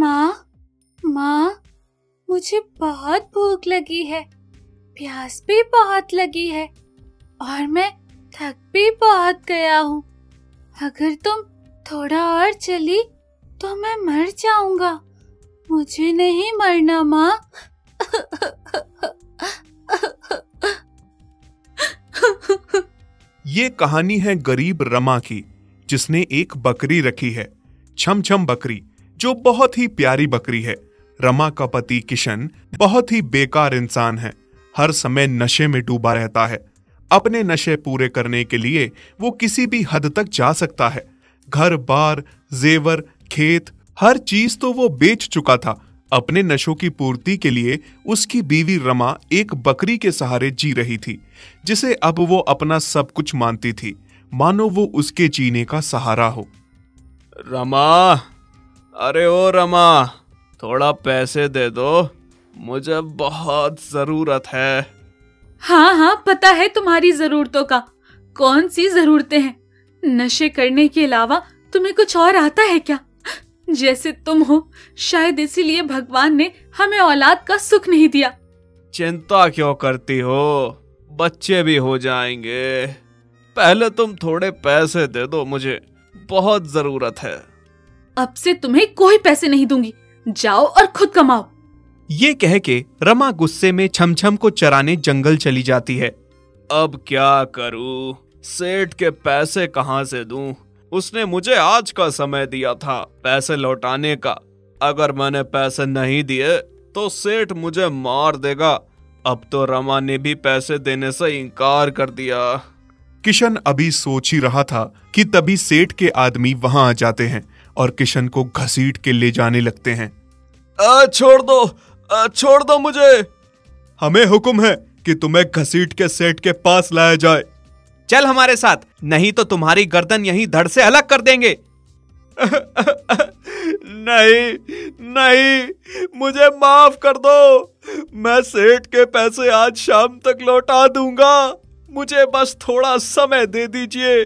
माँ माँ, मुझे बहुत भूख लगी है, प्यास भी बहुत लगी है और मैं थक भी बहुत गया हूँ। अगर तुम थोड़ा और चली तो मैं मर जाऊँगा। मुझे नहीं मरना, माँ। ये कहानी है गरीब रमा की, जिसने एक बकरी रखी है छम छम बकरी। जो बहुत ही प्यारी बकरी है। रमा का पति किशन बहुत ही बेकार इंसान है। हर समय नशे में डूबा रहता है। अपने नशे पूरे करने के लिए वो किसी भी हद तक जा सकता है। घर, बार, जेवर, खेत, हर चीज़ तो वो बेच चुका था। अपने नशों की पूर्ति के लिए उसकी बीवी रमा एक बकरी के सहारे जी रही थी, जिसे अब वो अपना सब कुछ मानती थी। मानो वो उसके जीने का सहारा हो। रमा! अरे ओ रमा थोड़ा पैसे दे दो। मुझे बहुत ज़रूरत है। हाँ हाँ पता है तुम्हारी जरूरतों का। कौन सी जरूरतें हैं? नशे करने के अलावा तुम्हें कुछ और आता है क्या? जैसे तुम हो शायद इसीलिए भगवान ने हमें औलाद का सुख नहीं दिया। चिंता क्यों करती हो? बच्चे भी हो जाएँगे। पहले तुम थोड़े पैसे दे दो मुझे बहुत ज़रूरत है। अब से तुम्हें कोई पैसे नहीं दूँगी। जाओ और खुद कमाओ। ये कह के रमा गुस्से में छमछम को चराने जंगल चली जाती है। अब क्या करूँ? सेठ के पैसे कहाँ से दूँ? उसने मुझे आज का समय दिया था पैसे लौटाने का। अगर मैंने पैसे नहीं दिए तो सेठ मुझे मार देगा। अब तो रमा ने भी पैसे देने से इनकार कर दिया। किशन अभी सोच ही रहा था कि तभी सेठ के आदमी वहाँ आ जाते हैं। और किशन को घसीट के ले जाने लगते हैं। आ, छोड़ दो। आ, छोड़ दो मुझे। हमें हुक्म है कि तुम्हें घसीट के सेठ के पास लाया जाए। चल हमारे साथ नहीं तो तुम्हारी गर्दन यहीं धड़ से अलग कर देंगे। नहीं नहीं मुझे माफ़ कर दो। मैं सेठ के पैसे आज शाम तक लौटा दूँगा। मुझे बस थोड़ा समय दे दीजिए।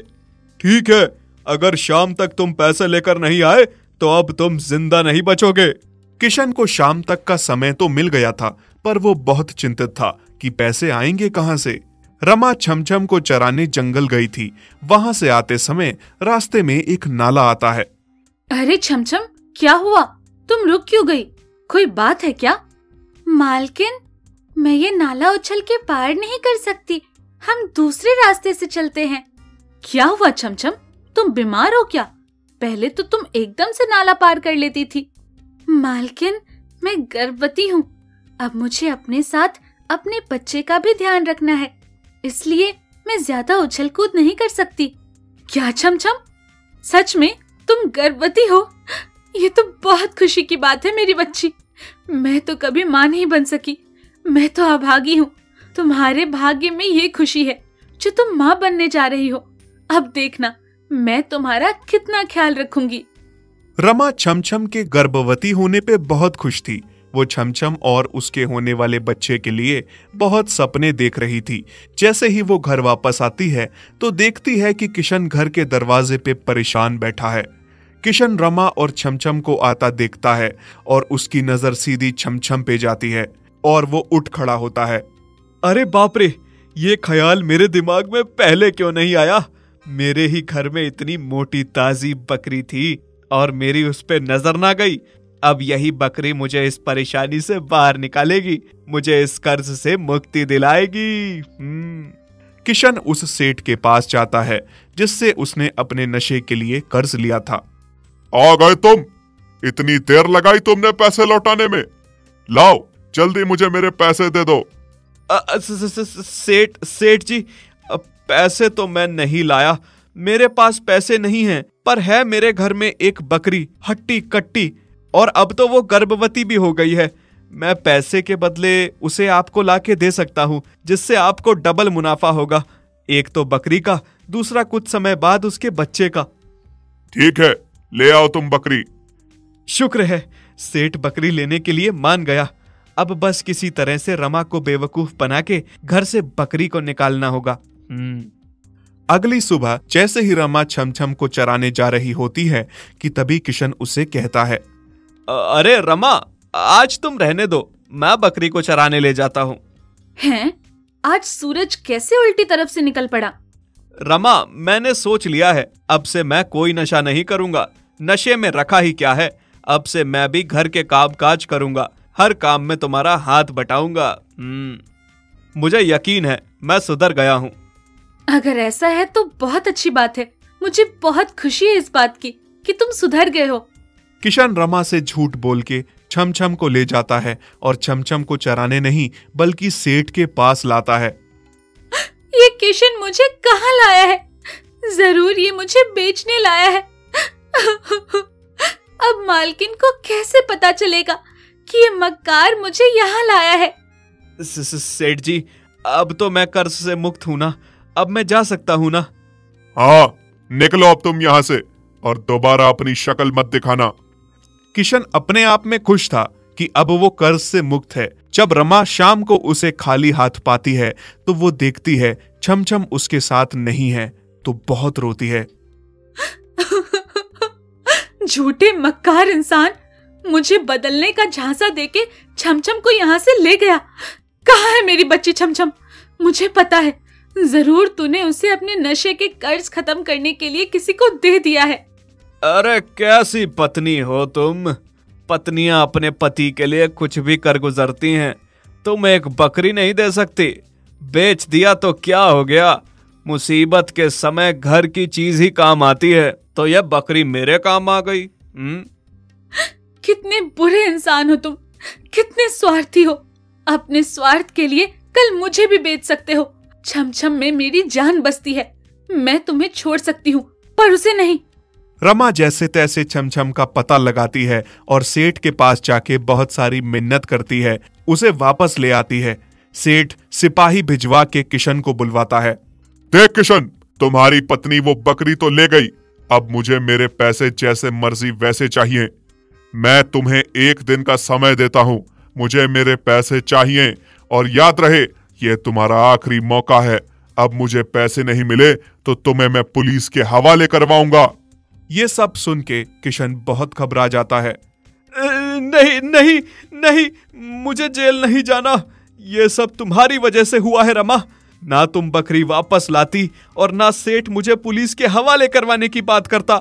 ठीक है अगर शाम तक तुम पैसे लेकर नहीं आए तो अब तुम ज़िंदा नहीं बचोगे। किशन को शाम तक का समय तो मिल गया था, पर वो बहुत चिंतित था कि पैसे आएँगे कहाँ से। रमा छमछम को चराने जंगल गई थी। वहाँ से आते समय रास्ते में एक नाला आता है। अरे छमछम, क्या हुआ? तुम रुक क्यों गई? कोई बात है क्या? मालकिन, मैं ये नाला उछल के पार नहीं कर सकती। हम दूसरे रास्ते से चलते हैं। क्या हुआ छमछम? तुम बीमार हो क्या? पहले तो तुम एकदम से नाला पार कर लेती थी। मालकिन, मैं गर्भवती हूँ। अब मुझे अपने साथ अपने बच्चे का भी ध्यान रखना है। इसलिए मैं ज़्यादा उछल कूद नहीं कर सकती। क्या छम छम सच में तुम गर्भवती हो? ये तो बहुत खुशी की बात है मेरी बच्ची। मैं तो कभी माँ नहीं बन सकी। मैं तो अभागी हूँ। तुम्हारे भाग्य में ये खुशी है, जो तुम माँ बनने जा रही हो। अब देखना मैं तुम्हारा कितना ख्याल रखूँगी। रमा छमछम के गर्भवती होने पे बहुत खुश थी। वो छमछम और उसके होने वाले बच्चे के लिए बहुत सपने देख रही थी। जैसे ही वो घर वापस आती है तो देखती है कि किशन घर के दरवाजे पे परेशान बैठा है। किशन रमा और छमछम को आता देखता है और उसकी नज़र सीधी छमछम पे जाती है और वो उठ खड़ा होता है। अरे बाप रे, ये ख्याल मेरे दिमाग में पहले क्यों नहीं आया? मेरे ही घर में इतनी मोटी ताजी बकरी थी और मेरी उस पर नज़र ना गई। अब यही बकरी मुझे इस परेशानी से बाहर निकालेगी मुझे इस कर्ज से मुक्ति दिलाएगी। हम्म। किशन उस सेठ के पास जाता है जिससे उसने अपने नशे के लिए कर्ज लिया था। आ गए तुम। इतनी देर लगाई तुमने पैसे लौटाने में। लाओ जल्दी मुझे मेरे पैसे दे दो। सेठ सेठ जी पैसे तो मैं नहीं लाया। मेरे पास पैसे नहीं हैं पर है मेरे घर में एक बकरी हट्टी कट्टी और अब तो वो गर्भवती भी हो गई है। मैं पैसे के बदले उसे आपको लाके दे सकता हूँ जिससे आपको डबल मुनाफा होगा। एक तो बकरी का दूसरा कुछ समय बाद उसके बच्चे का। ठीक है ले आओ तुम बकरी। शुक्र है सेठ बकरी लेने के लिए मान गया। अब बस किसी तरह से रमा को बेवकूफ़ बना के घर से बकरी को निकालना होगा। अगली सुबह जैसे ही रमा छम छम को चराने जा रही होती है कि तभी किशन उसे कहता है अरे रमा आज तुम रहने दो मैं बकरी को चराने ले जाता हूँ। हैं? आज सूरज कैसे उल्टी तरफ़ से निकल पड़ा? रमा मैंने सोच लिया है अब से मैं कोई नशा नहीं करूँगा नशे में रखा ही क्या है अब से मैं भी घर के काम काज करूँगा हर काम में तुम्हारा हाथ बटाऊँगा। हम्म। मुझे यकीन है मैं सुधर गया हूँ। अगर ऐसा है तो बहुत अच्छी बात है। मुझे बहुत खुशी है इस बात की कि तुम सुधर गए हो। किशन रमा से झूठ बोल के छम छम को ले जाता है और छम छम को चराने नहीं बल्कि सेठ के पास लाता है। ये किशन मुझे कहाँ लाया है? ज़रूर ये मुझे बेचने लाया है। अब मालकिन को कैसे पता चलेगा कि ये मक्कार मुझे यहाँ लाया है? सेठ जी अब तो मैं कर्ज से मुक्त हूँ ना। अब मैं जा सकता हूँ ना? हाँ निकलो अब तुम यहाँ से और दोबारा अपनी शक्ल मत दिखाना। किशन अपने आप में खुश था कि अब वो कर्ज से मुक्त है। जब रमा शाम को उसे खाली हाथ पाती है तो वो देखती है छम छम उसके साथ नहीं है तो बहुत रोती है। झूठे मक्कार इंसान मुझे बदलने का झांसा देके छमछम को यहाँ से ले गया। कहा है मेरी बच्ची छमछम? मुझे पता है ज़रूर तूने उसे अपने नशे के कर्ज खत्म करने के लिए किसी को दे दिया है। अरे कैसी पत्नी हो तुम? पत्नियाँ अपने पति के लिए कुछ भी कर गुजरती हैं तुम एक बकरी नहीं दे सकती। बेच दिया तो क्या हो गया? मुसीबत के समय घर की चीज़ ही काम आती है तो यह बकरी मेरे काम आ गई हम्म? कितने बुरे इंसान हो तुम कितने स्वार्थी हो। अपने स्वार्थ के लिए कल मुझे भी बेच सकते हो। छम छम में मेरी जान बसती है। मैं तुम्हें छोड़ सकती हूँ पर उसे नहीं। रमा जैसे तैसे छमछम का पता लगाती है और सेठ के पास जाके बहुत सारी मिन्नत करती है। उसे वापस ले आती है। सेठ सिपाही भिजवा के किशन को बुलवाता है। देख किशन तुम्हारी पत्नी वो बकरी तो ले गई। अब मुझे मेरे पैसे जैसे मर्ज़ी वैसे चाहिए। मैं तुम्हें एक दिन का समय देता हूँ। मुझे मेरे पैसे चाहिए और याद रहे ये तुम्हारा आखिरी मौका है। अब मुझे पैसे नहीं मिले तो तुम्हें मैं पुलिस के हवाले करवाऊँगा। ये सब सुन के किशन बहुत घबरा जाता है। नहीं नहीं नहीं, मुझे जेल नहीं जाना। ये सब तुम्हारी वजह से हुआ है, रमा। ना तुम बकरी वापस लाती और ना सेठ मुझे पुलिस के हवाले करवाने की बात करता।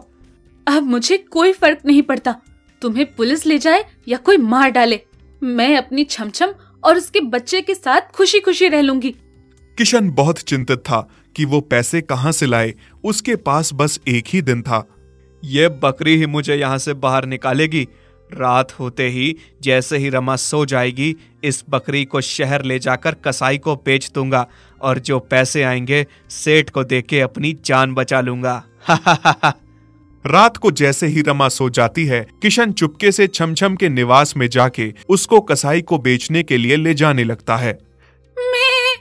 अब मुझे कोई फ़र्क नहीं पड़ता। तुम्हें पुलिस ले जाए या कोई मार डाले। मैं अपनी छमछम और उसके बच्चे के साथ खुशी खुशी रह लूँगी। किशन बहुत चिंतित था कि वो पैसे कहाँ से लाए। उसके पास बस एक ही दिन था। ये बकरी ही मुझे यहाँ से बाहर निकालेगी। रात होते ही जैसे ही रमा सो जाएगी, इस बकरी को शहर ले जाकर कसाई को बेच दूँगा और जो पैसे आएँगे, सेठ को देके अपनी जान बचा लूँगा। रात को जैसे ही रमा सो जाती है किशन चुपके से छमछम के निवास में जाके उसको कसाई को बेचने के लिए ले जाने लगता है। मैं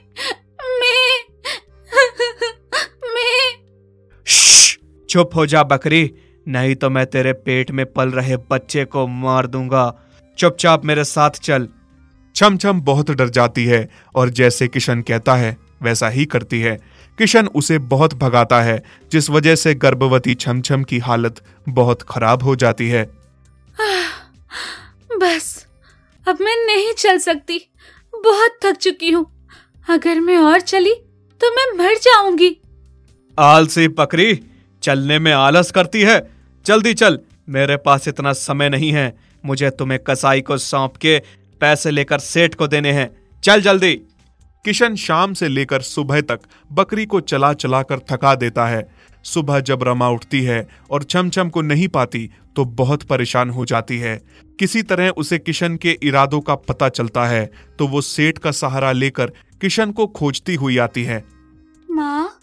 मैं मैं। चुप हो जा बकरी नहीं तो मैं तेरे पेट में पल रहे बच्चे को मार दूँगा। चुपचाप मेरे साथ चल। छम छम बहुत डर जाती है और जैसे किशन कहता है वैसा ही करती है। किशन उसे बहुत भगाता है जिस वजह से गर्भवती छम छम की हालत बहुत खराब हो जाती है। बस अब मैं नहीं चल सकती। बहुत थक चुकी हूँ। अगर मैं और चली तो मैं मर जाऊँगी। आलसी पकड़ी चलने में आलस करती है। जल्दी चल मेरे पास इतना समय नहीं है। मुझे तुम्हें कसाई को सौंप के पैसे लेकर सेठ को देने हैं। चल जल्दी। किशन शाम से लेकर सुबह तक बकरी को चला चला कर थका देता है। सुबह जब रमा उठती है और छमछम को नहीं पाती तो बहुत परेशान हो जाती है। किसी तरह उसे किशन के इरादों का पता चलता है तो वो सेठ का सहारा लेकर किशन को खोजती हुई आती है। माँ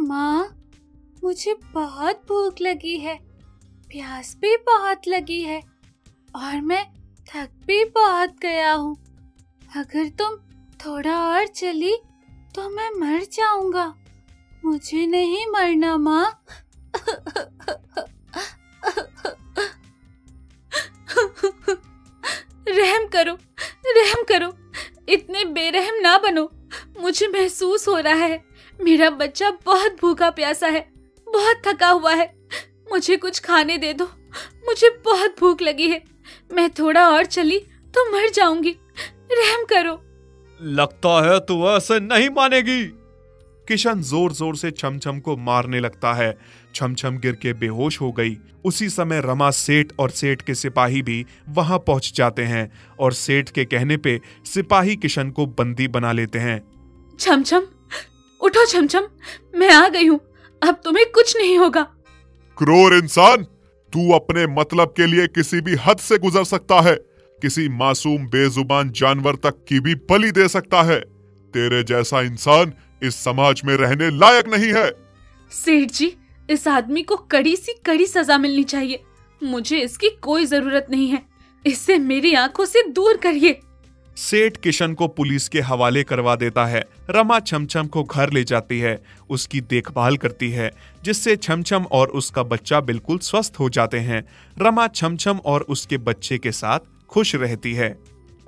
माँ, मुझे बहुत भूख लगी है, प्यास भी बहुत लगी है, और मैं थक भी बहुत गया हूँ। अगर तुम थोड़ा और चली तो मैं मर जाऊँगा। मुझे नहीं मरना, माँ। रहम करो रहम करो। इतने बेरहम ना बनो। मुझे महसूस हो रहा है, मेरा बच्चा बहुत भूखा प्यासा है, बहुत थका हुआ है। मुझे कुछ खाने दे दो, मुझे बहुत भूख लगी है। मैं थोड़ा और चली तो मर जाऊँगी। रहम करो। लगता है तू ऐसे नहीं मानेगी। किशन ज़ोर ज़ोर से छमछम को मारने लगता है। छमछम गिर के बेहोश हो गई। उसी समय रमा सेठ और सेठ के सिपाही भी वहाँ पहुँच जाते हैं और सेठ के कहने पे सिपाही किशन को बंदी बना लेते हैं। छमछम उठो छमछम मैं आ गई हूँ। अब तुम्हें कुछ नहीं होगा। क्रोर इंसान तू अपने मतलब के लिए किसी भी हद से गुजर सकता है। किसी मासूम बेजुबान जानवर तक की भी बलि दे सकता है। तेरे जैसा इंसान इस समाज में रहने लायक नहीं है। सेठ जी इस आदमी को कड़ी सी कड़ी सजा मिलनी चाहिए। मुझे इसकी कोई ज़रूरत नहीं है। इससे मेरी आँखों से दूर करिए। सेठ किशन को पुलिस के हवाले करवा देता है। रमा छमछम को घर ले जाती है। उसकी देखभाल करती है जिससे छमछम और उसका बच्चा बिल्कुल स्वस्थ हो जाते हैं। रमा छमछम और उसके बच्चे के साथ खुश रहती है।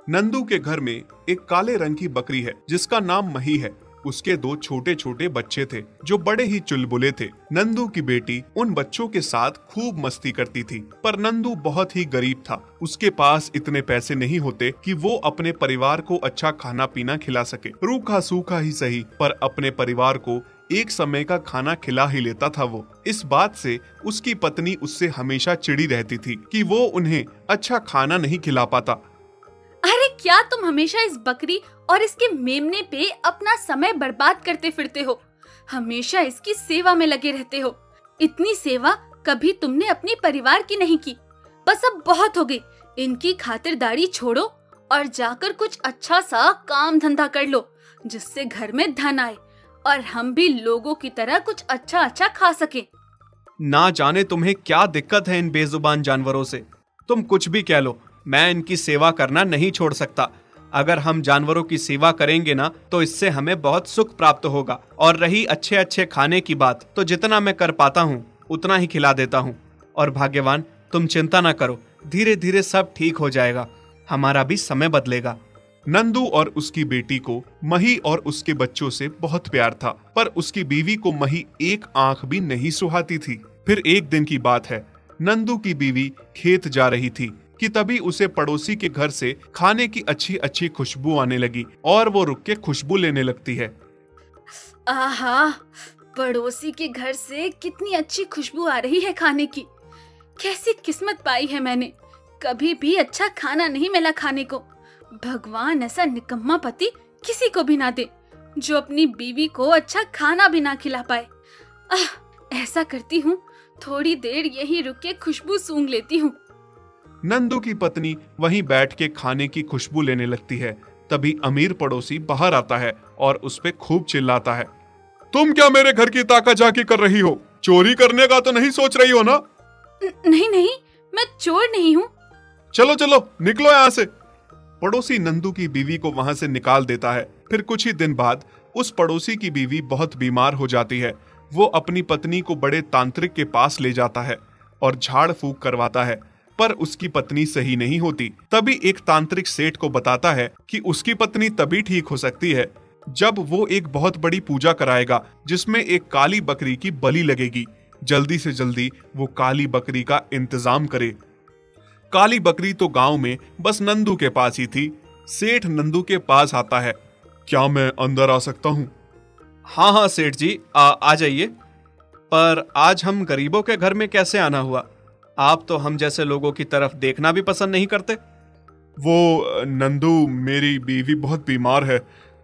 नंदू के घर में एक काले रंग की बकरी है, जिसका नाम मही है। उसके दो छोटे छोटे बच्चे थे, जो बड़े ही चुलबुले थे। नंदू की बेटी उन बच्चों के साथ खूब मस्ती करती थी, पर नंदू बहुत ही गरीब था। उसके पास इतने पैसे नहीं होते कि वो अपने परिवार को अच्छा खाना पीना खिला सके। रूखा सूखा ही सही, पर अपने परिवार को एक समय का खाना खिला ही लेता था वो। इस बात से उसकी पत्नी उससे हमेशा चिड़ी रहती थी कि वो उन्हें अच्छा खाना नहीं खिला पाता। अरे, क्या तुम हमेशा इस बकरी और इसके मेमने पे अपना समय बर्बाद करते फिरते हो? हमेशा इसकी सेवा में लगे रहते हो। इतनी सेवा कभी तुमने अपने परिवार की नहीं की। बस अब बहुत हो गई। इनकी खातिरदारी छोड़ो और जाकर कुछ अच्छा सा काम धंधा कर लो, जिससे घर में धन आए। और हम भी लोगों की तरह कुछ अच्छा अच्छा खा सके। ना जाने तुम्हें क्या दिक्कत है इन बेजुबान जानवरों से। तुम कुछ भी कह लो, मैं इनकी सेवा करना नहीं छोड़ सकता। अगर हम जानवरों की सेवा करेंगे ना तो इससे हमें बहुत सुख प्राप्त होगा। और रही अच्छे अच्छे खाने की बात तो जितना मैं कर पाता हूँ, उतना ही खिला देता हूँ। और भाग्यवान, तुम चिंता ना करो धीरे धीरे सब ठीक हो जाएगा। हमारा भी समय बदलेगा। नंदू और उसकी बेटी को मही और उसके बच्चों से बहुत प्यार था, पर उसकी बीवी को मही एक आँख भी नहीं सुहाती थी। फिर एक दिन की बात है, नंदू की बीवी खेत जा रही थी कि तभी उसे पड़ोसी के घर से खाने की अच्छी अच्छी खुशबू आने लगी और वो रुक के खुशबू लेने लगती है। आहा, पड़ोसी के घर से कितनी अच्छी खुशबू आ रही है खाने की। कैसी किस्मत पाई है मैंने। कभी भी अच्छा खाना नहीं मिला खाने को। भगवान ऐसा निकम्मा पति किसी को भी ना दे जो अपनी बीवी को अच्छा खाना भी ना खिला पाए। आह, ऐसा करती हूँ थोड़ी देर यही रुक के खुशबू सूंघ लेती हूँ। नंदू की पत्नी वहीं बैठ के खाने की खुशबू लेने लगती है। तभी अमीर पड़ोसी बाहर आता है और उस पर खूब चिल्लाता है। तुम क्या मेरे घर की ताका जाकी कर रही हो? चोरी करने का तो नहीं सोच रही हो ना नहीं नहीं मैं चोर नहीं हूँ। चलो चलो निकलो यहाँ से। पड़ोसी नंदू की बीवी को वहाँ से निकाल देता है। फिर कुछ ही दिन बाद, उस पड़ोसी की बीवी बहुत बीमार हो जाती है। वो अपनी पत्नी को बड़े तांत्रिक के पास ले जाता है और झाड़ फूक करवाता है, पर उसकी पत्नी सही नहीं होती। तभी एक तांत्रिक सेठ को बताता है कि उसकी पत्नी तभी ठीक हो सकती है जब वो एक बहुत बड़ी पूजा कराएगा, जिसमें एक काली बकरी की बलि लगेगी। जल्दी से जल्दी वो काली बकरी का इंतज़ाम करे काली बकरी तो गाँव में बस नंदू के पास ही थी। सेठ नंदू के पास आता है। क्या मैं अंदर आ सकता हूँ? हाँ हाँ सेठ जी आ, आ जाइए। पर आज हम गरीबों के घर में कैसे आना हुआ? आप तो हम जैसे लोगों की तरफ़ देखना भी पसंद नहीं करते। वो नंदू मेरी बीवी बहुत बीमार है।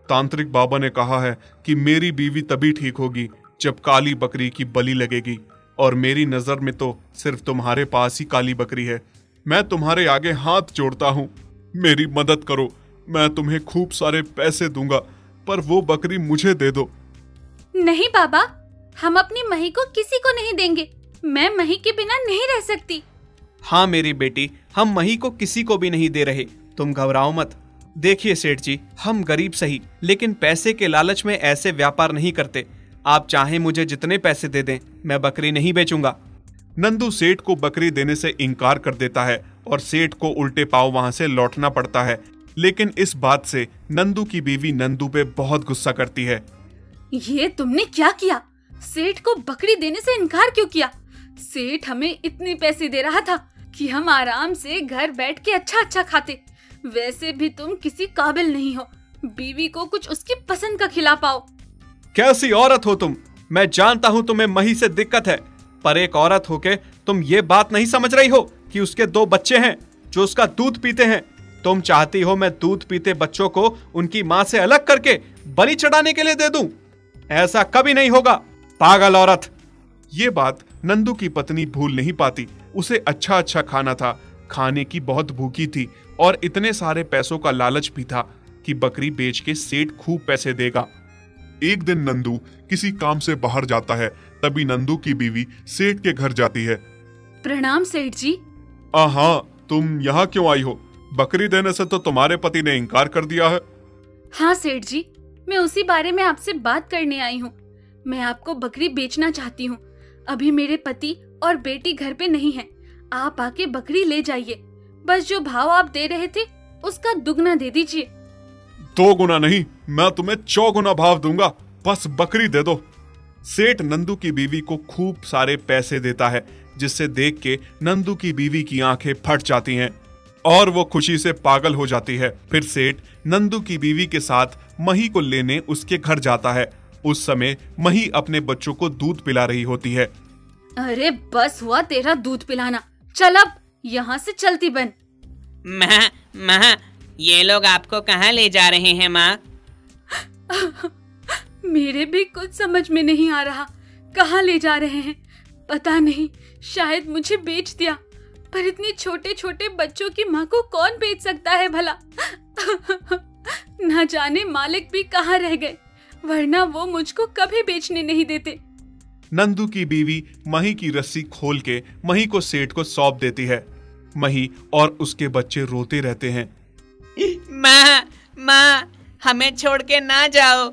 तांत्रिक बाबा ने कहा है कि मेरी बीवी तभी ठीक होगी जब काली बकरी की बलि लगेगी। और मेरी नज़र में तो सिर्फ़ तुम्हारे पास ही काली बकरी है। मैं तुम्हारे आगे हाथ जोड़ता हूँ। मेरी मदद करो। मैं तुम्हें खूब सारे पैसे दूँगा पर वो बकरी मुझे दे दो। नहीं बाबा। हम अपनी मही को किसी को नहीं देंगे। मैं मही के बिना नहीं रह सकती। हाँ मेरी बेटी हम मही को किसी को भी नहीं दे रहे। तुम घबराओ मत। देखिए सेठ जी हम गरीब सही लेकिन पैसे के लालच में ऐसे व्यापार नहीं करते। आप चाहे मुझे जितने पैसे दे दें मैं बकरी नहीं बेचूँगा। नंदू सेठ को बकरी देने से इनकार कर देता है और सेठ को उल्टे पाव वहाँ से लौटना पड़ता है। लेकिन इस बात से नंदू की बीवी नंदू पे बहुत गुस्सा करती है। ये तुमने क्या किया? सेठ को बकरी देने से इनकार क्यों किया? सेठ हमें इतने पैसे दे रहा था कि हम आराम से घर बैठ के अच्छा अच्छा खाते। वैसे भी तुम किसी काबिल नहीं हो। बीवी को कुछ उसकी पसंद का खिला पाओ। कैसी औरत हो तुम? मैं जानता हूँ तुम्हें मही से दिक्कत है। पर एक औरत होके तुम ये बात नहीं समझ रही हो कि उसके दो बच्चे हैं जो उसका दूध पीते हैं। तुम चाहती हो मैं दूध पीते बच्चों को उनकी माँ से अलग करके बलि चढ़ाने के लिए दे दूँ? ऐसा कभी नहीं होगा। पागल औरत! ये बात नंदू की पत्नी भूल नहीं पाती। उसे अच्छा अच्छा खाना था। खाने की बहुत भूखी थी और इतने सारे पैसों का लालच भी था कि बकरी बेच के सेठ खूब पैसे देगा। एक दिन नंदू किसी काम से बाहर जाता है तभी नंदू की बीवी सेठ के घर जाती है। प्रणाम सेठ जी। हाँ तुम यहाँ क्यों आई हो? बकरी देने से तो तुम्हारे पति ने इनकार कर दिया है। हाँ सेठ जी मैं उसी बारे में आपसे बात करने आई हूँ। मैं आपको बकरी बेचना चाहती हूँ। अभी मेरे पति और बेटी घर पे नहीं है। आप आके बकरी ले जाइए। बस जो भाव आप दे रहे थे उसका दुगना दे दीजिए। दो गुना नहीं मैं तुम्हें चौगुना भाव दूँगा। बस बकरी दे दो। सेठ नंदू की बीवी को खूब सारे पैसे देता है जिससे देख के नंदू की बीवी की आँखें फट जाती हैं और वो खुशी से पागल हो जाती है। फिर सेठ नंदू की बीवी के साथ मही को लेने उसके घर जाता है। उस समय मही अपने बच्चों को दूध पिला रही होती है। अरे बस हुआ तेरा दूध पिलाना। चल अब यहाँ से चलती बन। माँ माँ ये लोग आपको कहाँ ले जा रहे हैं माँ? मेरे भी कुछ समझ में नहीं आ रहा। कहाँ ले जा रहे हैं? पता नहीं शायद मुझे बेच दिया। पर इतने छोटे छोटे बच्चों की माँ को कौन बेच सकता है भला? ना जाने मालिक भी कहाँ रह गए वरना वो मुझको कभी बेचने नहीं देते। नंदू की बीवी मही की रस्सी खोल के मही को सेठ को सौंप देती है। मही और उसके बच्चे रोते रहते हैं। माँ माँ हमें छोड़ के ना जाओ।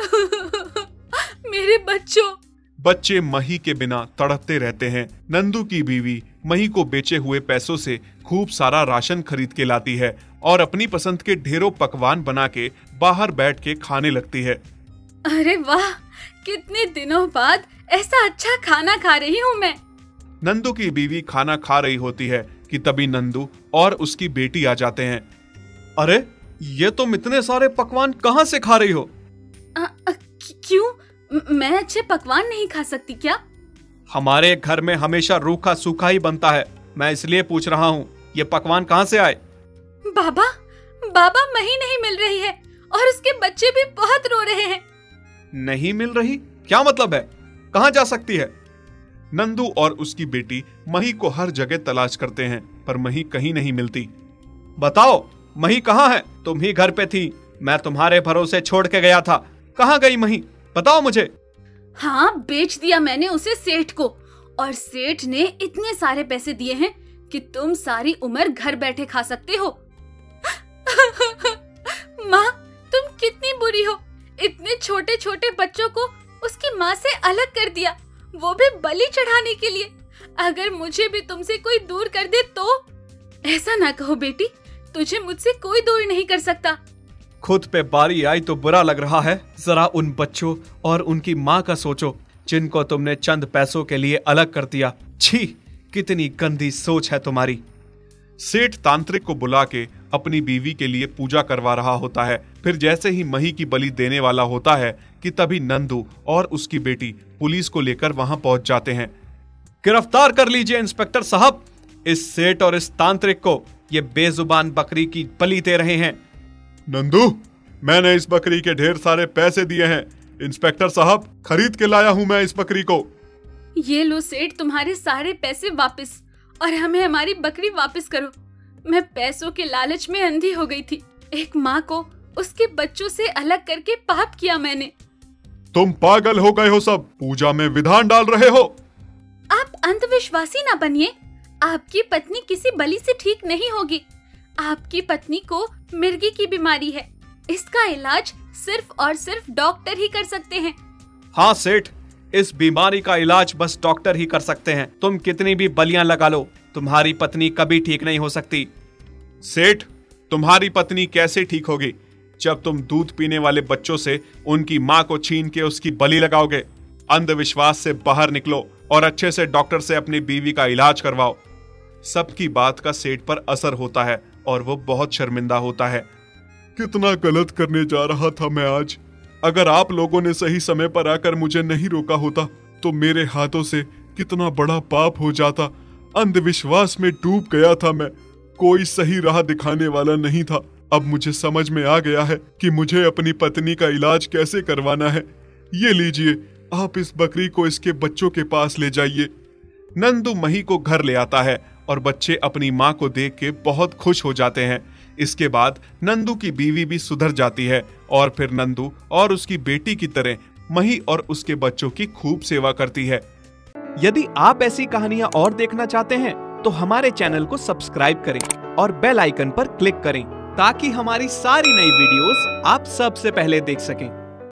मेरे बच्चों। बच्चे मही के बिना तड़पते रहते हैं। नंदू की बीवी मही को बेचे हुए पैसों से खूब सारा राशन खरीद के लाती है और अपनी पसंद के ढेरों पकवान बना के बाहर बैठ के खाने लगती है। अरे वाह कितने दिनों बाद ऐसा अच्छा खाना खा रही हूँ मैं। नंदू की बीवी खाना खा रही होती है कि तभी नंदू और उसकी बेटी आ जाते हैं। अरे ये तुम इतने सारे पकवान कहाँ से खा रही हो? आ, आ, क्यों मैं अच्छे पकवान नहीं खा सकती क्या? हमारे घर में हमेशा रूखा सूखा ही बनता है। मैं इसलिए पूछ रहा हूँ ये पकवान कहाँ से आए? बाबा बाबा मही नहीं मिल रही है और उसके बच्चे भी बहुत रो रहे हैं। नहीं मिल रही? क्या मतलब है? कहाँ जा सकती है? नंदू और उसकी बेटी मही को हर जगह तलाश करते हैं पर मही कहीं नहीं मिलती। बताओ मही कहाँ है? तुम ही घर पे थी। मैं तुम्हारे भरोसे छोड़ के गया था। कहाँ गई मही? बताओ मुझे। हाँ बेच दिया मैंने उसे सेठ को। और सेठ ने इतने सारे पैसे दिए हैं कि तुम सारी उम्र घर बैठे खा सकते हो। माँ, तुम कितनी बुरी हो। इतने छोटे छोटे बच्चों को उसकी माँ से अलग कर दिया, वो भी बलि चढ़ाने के लिए। अगर मुझे भी तुमसे कोई दूर कर दे तो? ऐसा ना कहो बेटी। तुझे मुझसे कोई दूर नहीं कर सकता। खुद पे बारी आई तो बुरा लग रहा है। जरा उन बच्चों और उनकी माँ का सोचो, जिनको तुमने चंद पैसों के लिए अलग कर दिया। छी, कितनी गंदी सोच है तुम्हारी। सेठ तांत्रिक को बुला के अपनी बीवी के लिए पूजा करवा रहा होता है। फिर जैसे ही मही की बलि देने वाला होता है कि तभी नंदू और उसकी बेटी पुलिस को लेकर वहाँ पहुँच जाते हैं। गिरफ़्तार कर लीजिए, इंस्पेक्टर साहब। इस सेठ और इस तांत्रिक को ये बेजुबान बकरी की बलि दे रहे हैं। नंदू मैंने इस बकरी के ढेर सारे पैसे दिए हैं। इंस्पेक्टर साहब खरीद के लाया हूँ मैं इस बकरी को। ये लो सेठ तुम्हारे सारे पैसे वापस और हमें हमारी बकरी वापस करो। मैं पैसों के लालच में अंधी हो गई थी। एक माँ को उसके बच्चों से अलग करके पाप किया मैंने। तुम पागल हो गए हो सब। पूजा में विधान डाल रहे हो। आप अंधविश्वासी ना बनिए। आपकी पत्नी किसी बलि से ठीक नहीं होगी। आपकी पत्नी को मिर्गी की बीमारी है। इसका इलाज सिर्फ़ और सिर्फ़ डॉक्टर ही कर सकते हैं। हाँ सेठ, इस बीमारी का इलाज बस डॉक्टर ही कर सकते हैं। तुम कितनी भी बलियाँ लगा लो, तुम्हारी पत्नी कभी ठीक नहीं हो सकती। सेठ, तुम्हारी पत्नी कैसे ठीक होगी? जब तुम दूध पीने वाले बच्चों से उनकी माँ को छीन के उसकी बलि लगाओगे, अंधविश्वास से बाहर निकलो और अच्छे से डॉक्टर से अपनी बीवी का इलाज करवाओ। सबकी बात का सेठ पर असर होता है और वो बहुत शर्मिंदा होता है। कितना गलत करने जा रहा था मैं आज। अगर आप लोगों ने सही समय पर आकर मुझे नहीं रोका होता तो मेरे हाथों से कितना बड़ा पाप हो जाता। अंधविश्वास में डूब गया था मैं। कोई सही राह दिखाने वाला नहीं था। अब मुझे समझ में आ गया है कि मुझे अपनी पत्नी का इलाज कैसे करवाना है। ये लीजिए, आप इस बकरी को इसके बच्चों के पास ले जाइए। नंदू मही को घर ले आता है। और बच्चे अपनी माँ को देख के बहुत खुश हो जाते हैं। इसके बाद नंदू की बीवी भी सुधर जाती है और फिर नंदू और उसकी बेटी की तरह मही और उसके बच्चों की खूब सेवा करती है। यदि आप ऐसी कहानियाँ और देखना चाहते हैं तो हमारे चैनल को सब्सक्राइब करें और बेल आइकन पर क्लिक करें, ताकि हमारी सारी नई वीडियोस आप सबसे पहले देख सकें।